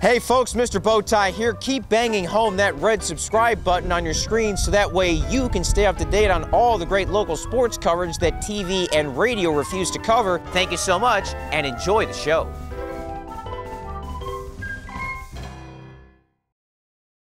Hey folks, Mr. Bowtie here. Keep banging home that red subscribe button on your screen so that way you can stay up to date on all the great local sports coverage that TV and radio refuse to cover. Thank you so much and enjoy the show.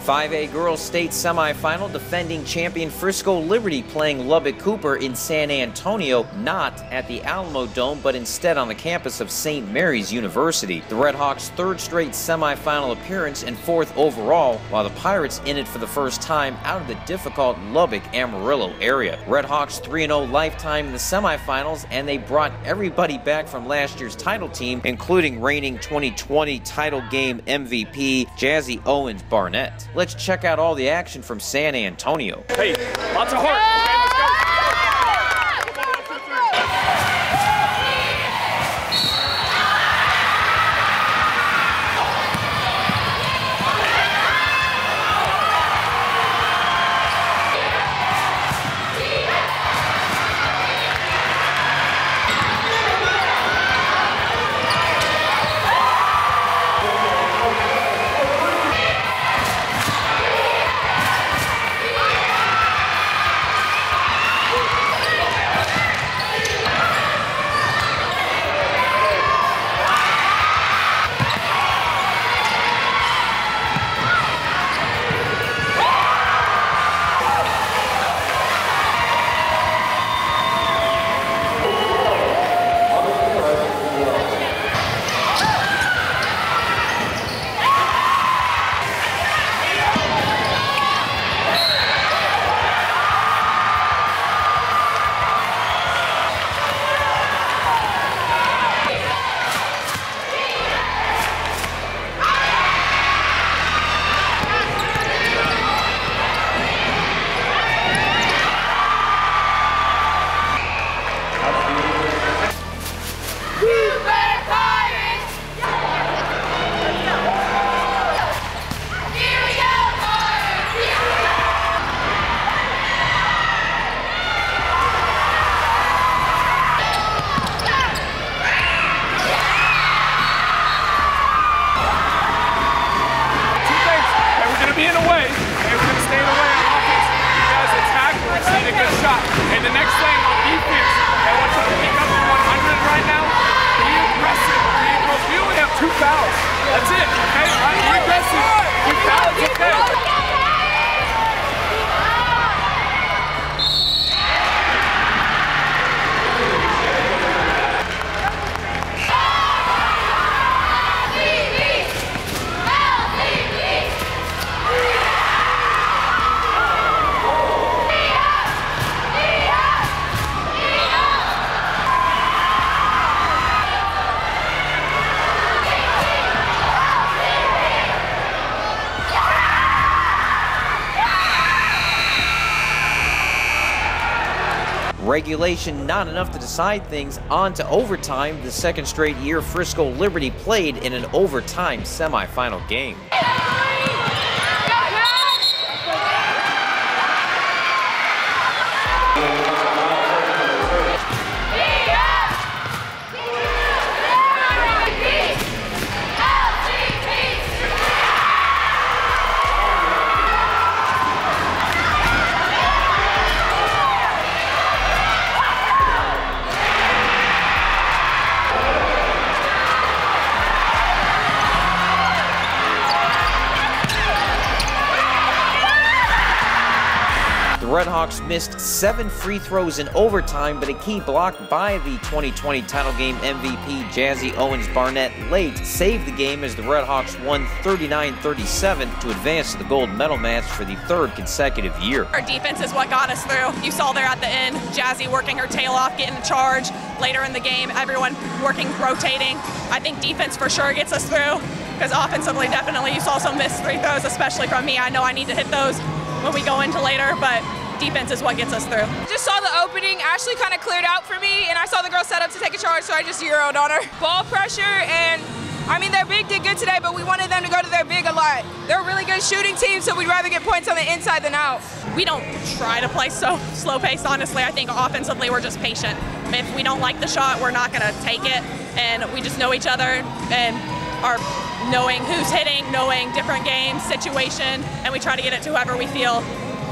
5A Girls State Semifinal defending champion Frisco Liberty playing Lubbock Cooper in San Antonio, not at the Alamo Dome, but instead on the campus of St. Mary's University. The Redhawks' third straight semifinal appearance and fourth overall, while the Pirates in it for the first time out of the difficult Lubbock Amarillo area. Redhawks 3-0 lifetime in the semifinals, and they brought everybody back from last year's title team, including reigning 2020 title game MVP Jazzy Owens Barnett. Let's check out all the action from San Antonio. Hey, lots of heart. be in a way, and we're going to stay in a way on offense. You guys attack, we're seeing a good shot. And the next thing on defense, I want you to pick up the 100 right now. Be aggressive. Be aggressive. We only have two fouls. That's it. Okay? Right? Be aggressive. Two fouls. Okay. Regulation not enough to decide things on to overtime. The second straight year Frisco Liberty played in an overtime semifinal game. Redhawks missed seven free throws in overtime, but a key block by the 2020 title game MVP Jazzy Owens Barnett late saved the game as the Redhawks won 39-37 to advance to the gold medal match for the third consecutive year. Our defense is what got us through. You saw there at the end, Jazzy working her tail off, getting the charge. Later in the game, everyone working, rotating. I think defense for sure gets us through because offensively, definitely, you saw some missed free throws, especially from me. I know I need to hit those when we go into later, but defense is what gets us through. I Just saw the opening. Ashley kind of cleared out for me, and I saw the girl set up to take a charge, so I just euroed on her. Ball pressure, and I mean, their big did good today, but we wanted them to go to their big a lot. They're a really good shooting team, so we'd rather get points on the inside than out. We don't try to play so slow paced, honestly. I think offensively, we're just patient. If we don't like the shot, we're not going to take it, and we just know each other and are knowing who's hitting, knowing different games, situation, and we try to get it to whoever we feel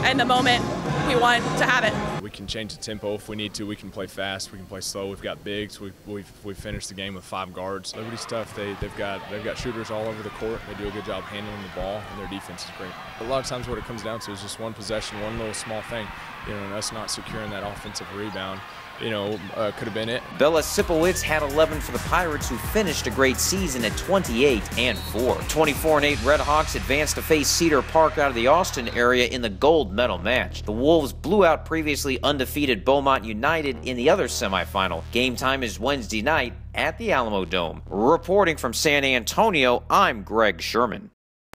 in the moment we want to have it. We can change the tempo if we need to. We can play fast. We can play slow. We've got bigs. We've, we've, we've finished the game with five guards. Liberty's tough. They, they've got they've got shooters all over the court. They do a good job handling the ball, and their defense is great. A lot of times, what it comes down to is just one possession, one little small thing, you know, and us not securing that offensive rebound you know, uh, could have been it. Bella Sipowicz had 11 for the Pirates, who finished a great season at 28 and 4. 24 and 8 Redhawks advanced to face Cedar Park out of the Austin area in the gold medal match. The Wolves blew out previously undefeated Beaumont United in the other semifinal. Game time is Wednesday night at the Alamo Dome. Reporting from San Antonio, I'm Greg Sherman.